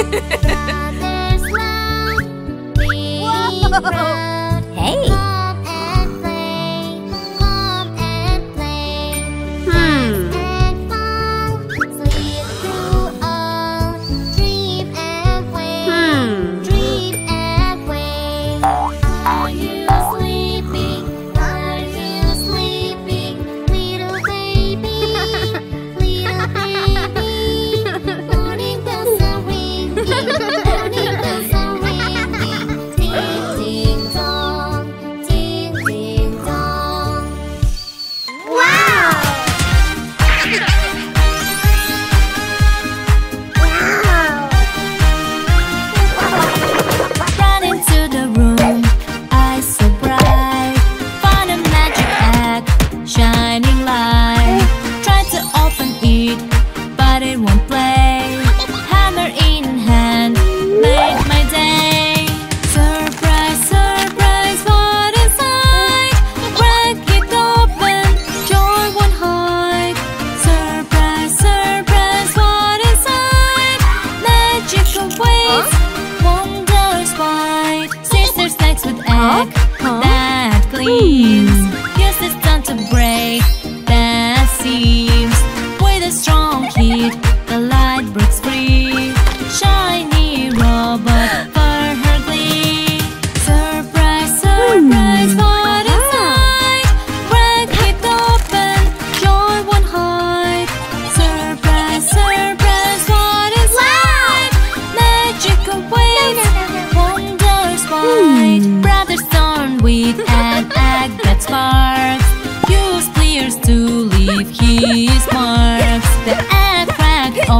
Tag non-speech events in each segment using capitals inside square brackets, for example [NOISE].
Hehehehe [LAUGHS] Behind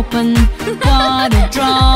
the couch, they